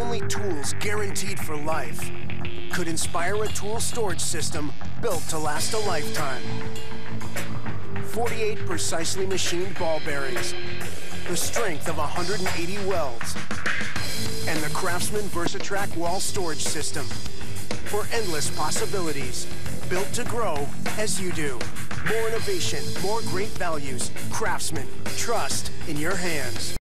Only tools guaranteed for life could inspire a tool storage system built to last a lifetime. 48 precisely machined ball bearings, the strength of 180 welds, and the Craftsman VersaTrack wall storage system for endless possibilities, built to grow as you do. More innovation, more great values. Craftsman, trust in your hands.